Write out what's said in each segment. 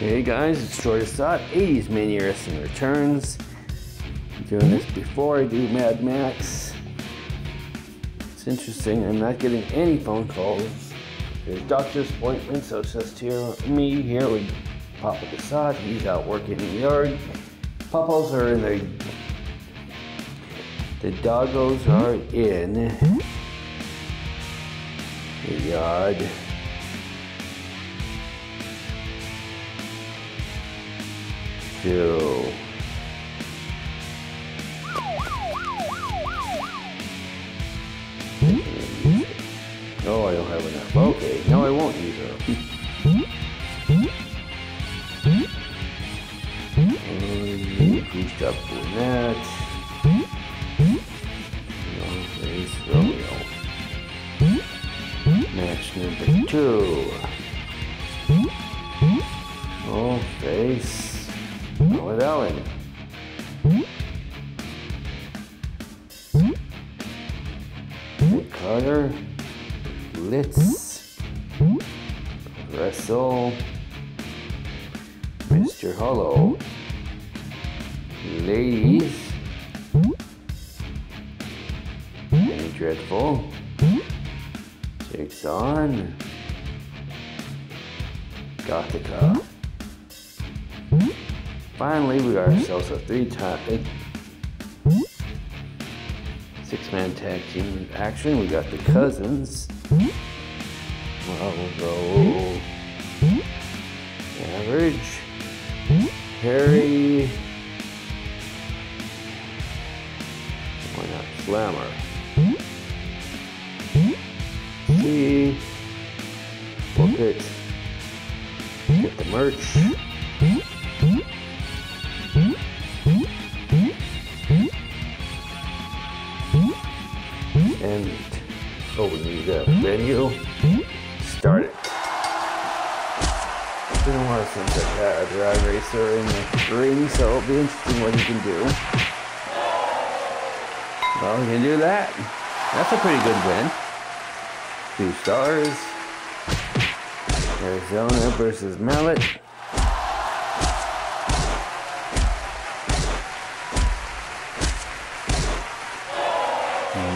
Hey guys, it's Troy Assad, 80s Mania Wrestling Returns. I'm doing this before I do Mad Max. It's interesting, I'm not getting any phone calls. There's doctor's appointments, so it's just here, me here with Papa Assad. He's out working in the yard. Puppos are in the the doggos are in the yard. Two. Oh, I don't have enough. Okay, no, I won't use her. And mm, goosed up doing that. No, there's Romeo. Match number two. Oh, face. With Ellen. Carter. Let's wrestle Mr. Hollow. Ladies. Penny Dreadful takes on Gothica. Finally, we got ourselves a three-time six-man tag team action. We got the cousins. Well, we'll go average. Harry. Why not Slammer? See. Book it. Get the merch. Since I've had a drag racer in the ring, so it'll be interesting what he can do. Well, he can do that. That's a pretty good win. Two stars. Arizona versus Mallet.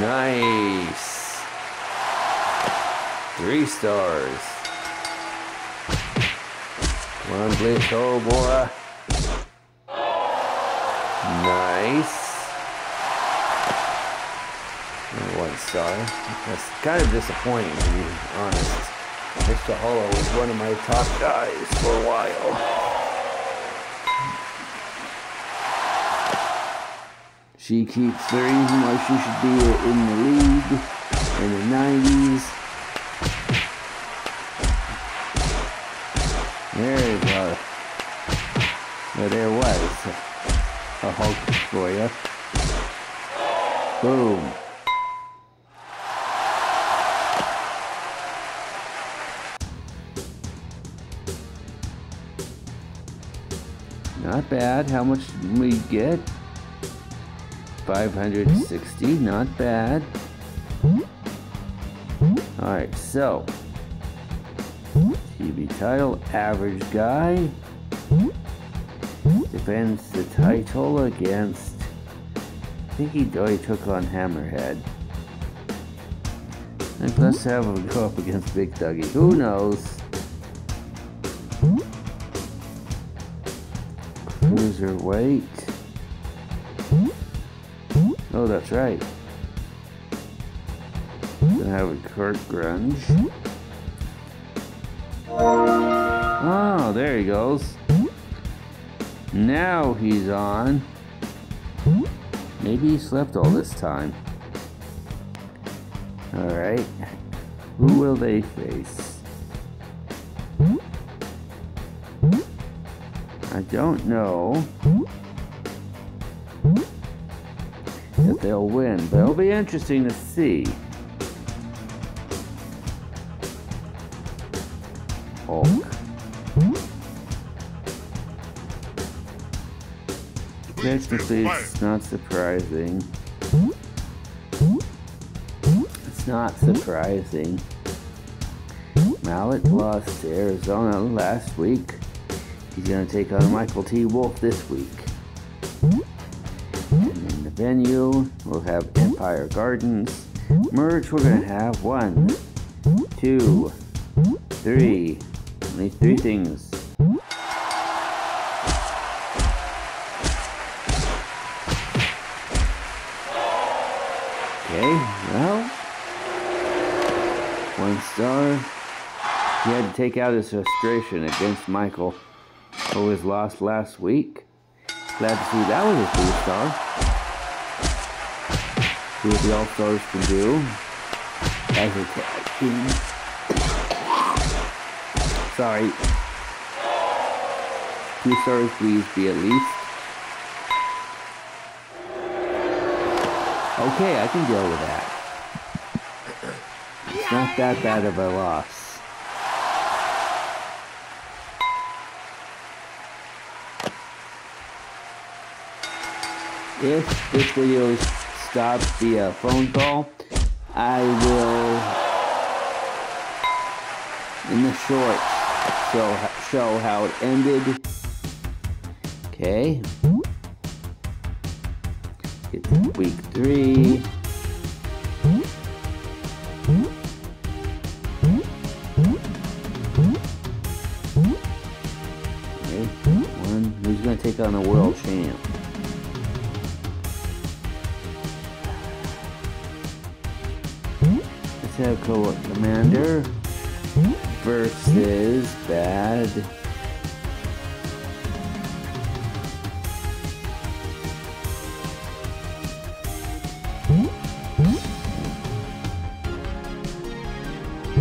Nice. Three stars. Come on, Blitz, oh boy. Nice. One star. That's kind of disappointing, to be honest. Mr. Hollow was one of my top guys for a while. She keeps the reason why she should be in the league in the 90s. There's a, well, there was a Hulk for you. Boom. Not bad. How much did we get? 560, not bad. Alright, so TV title, average guy defends the title against I think he, oh, he took on Hammerhead. And let's have him go up against Big Dougie. Who knows? Cruiserweight. Oh, that's right. Gonna have a Kurt Grunge. Oh, there he goes. Now he's on. Maybe he slept all this time. Alright. Who will they face? I don't know if they'll win, but it'll be interesting to see. Technically, it's not surprising. It's not surprising. Mallet lost to Arizona last week. He's going to take on Michael T. Wolf this week. And in the venue, we'll have Empire Gardens. Merch, we're going to have one, two, three. Only three hmm? things. Okay, well, one star. He had to take out his frustration against Michael, who was lost last week. Glad to see that was a three star. See what the All Stars can do as a tag team. Sorry. Two stars, please be at least. Okay, I can deal with that. It's not that bad of a loss. If this video stops via phone call, I will, in the short, show, show how it ended. Okay. Get week three. Take on the world champ? Let's have Co Commander versus Bad.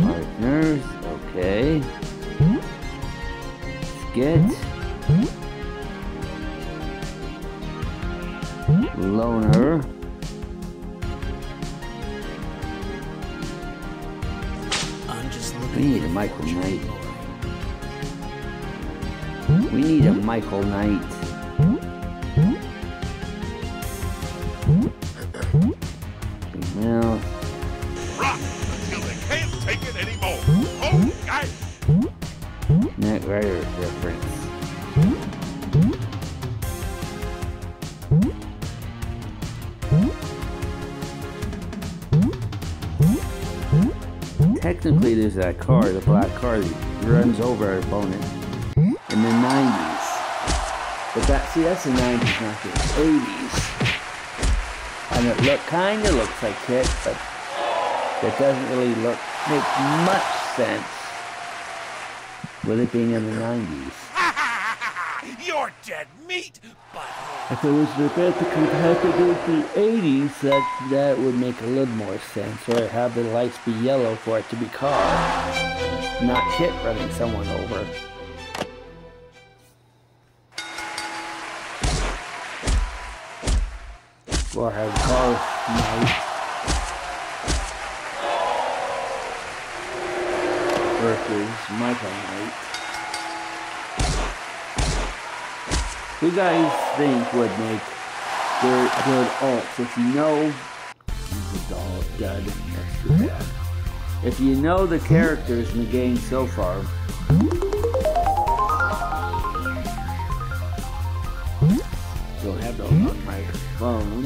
Partners, okay. Skit. Loner. Michael Knight. Hmm? We need a Michael Knight. Technically, there's that car, the black car that runs over our opponent in the 90s. But that, see, that's the 90s, not the 80s. And it look kind of looks like it, but it doesn't really look make much sense with it being in the 90s. you're dead meat, but If it was happen in the 80s, that, that would make a little more sense. Or have the lights be yellow for it to be car, not hit running someone over. Or have car night versus Michael Knight. Who guys think would make good, good? If you know, the doll dud. That's too bad. If you know the characters in the game so far, don't have those on my phone.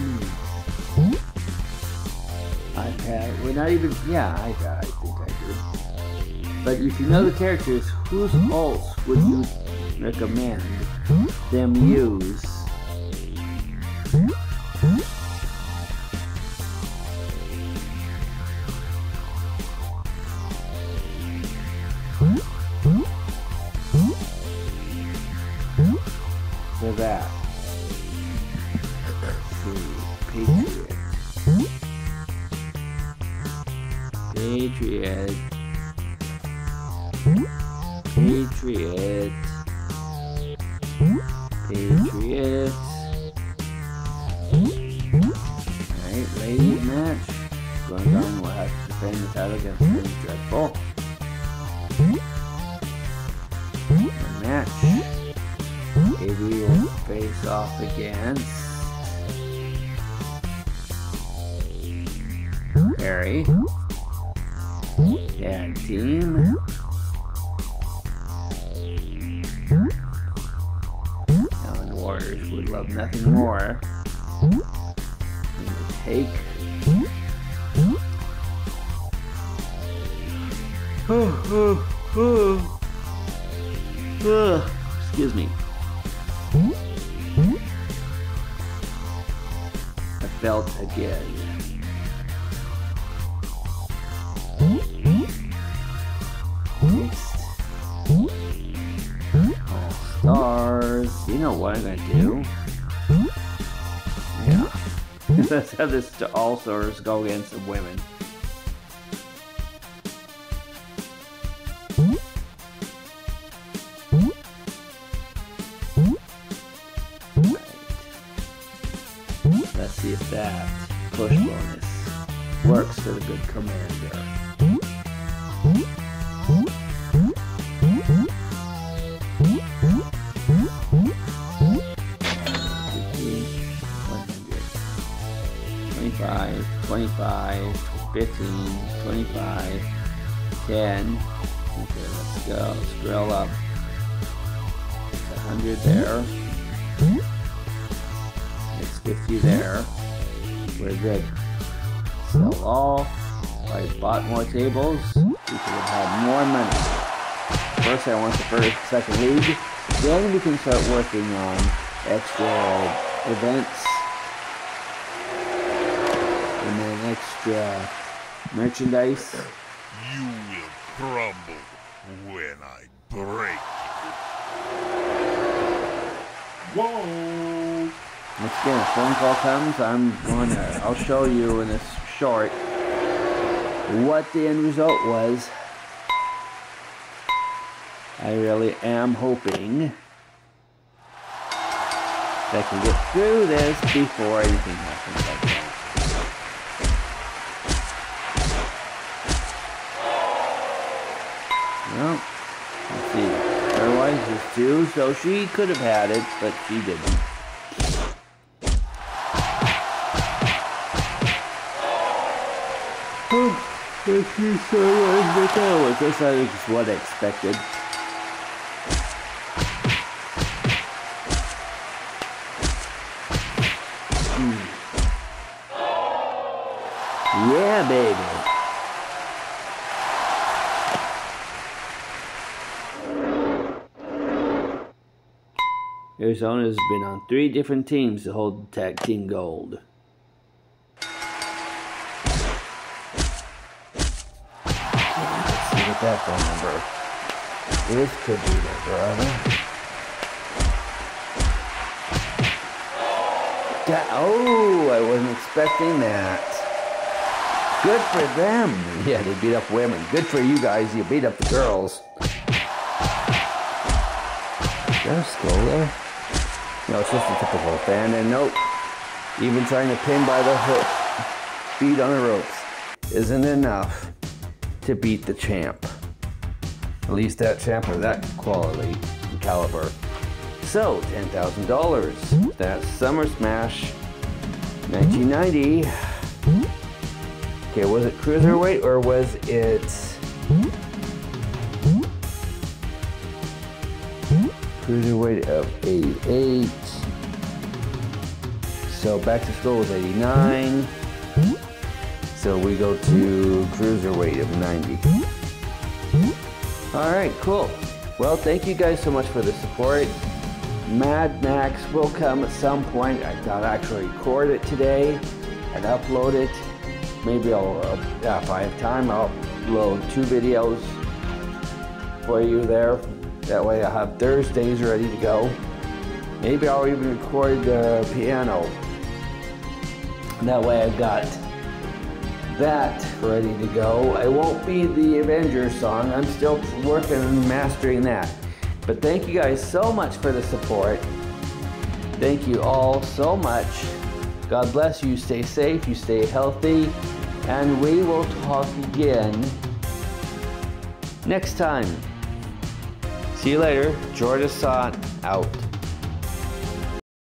iPad. Well, not even. Yeah, I, I think I do. But if you know the characters, whose alts would you recommend them use? That. Patriot. Patriot. Patriot. Patriot. Alright, ladies match. Going on, we'll have to defend the title against Dreadful. The match. Face off against Harry. Tag team. Nothing more. Take. Excuse me. I felt again. stars. You know what I'm gonna do? Let's have this to all stars go against the women. Let's see if that push bonus works for the good commander. 25, 25, 15, 25, 10. Okay, let's go. Scroll up. It's 100 there. It's 50 there. We're good. Sell all. I bought more tables, we could have had more money. First, I want the first, second league. Then we can start working on extra events extra merchandise. You will crumble when I break. Whoa! Once again, a phone call comes, I'm gonna, I'll show you in this short what the end result was. I really am hoping that I can get through this before anything happens like that. There's two, so she could have had it, but she didn't. Oh, so much, Nico. Was this uh, just what I expected? Hmm. Yeah, baby. Arizona's been on three different teams to hold tag team gold. Let's see what that phone number. This could be their brother. That, oh, I wasn't expecting that. Good for them. Yeah, they beat up women. Good for you guys. You beat up the girls. There's skull No, it's just a typical fan. And nope. Even trying to pin by the hook, feet on the ropes, isn't enough to beat the champ. At least that champ of that quality and caliber. So, $10,000. That's Summer Smash 1990. Okay, was it cruiserweight or was it cruiserweight of 88? So back to school was 89. So we go to cruiserweight of 90. All right, cool. Well, thank you guys so much for the support. Mad Max will come at some point. I gotta actually record it today and upload it. Maybe I'll, uh, if I have time, I'll upload two videos for you there. That way I'll have Thursdays ready to go. Maybe I'll even record the piano. That way I've got that ready to go. It won't be the Avengers song. I'm still working on mastering that. But thank you guys so much for the support. Thank you all so much. God bless you. Stay safe. You stay healthy. And we will talk again next time. See you later. Jordan Assad out.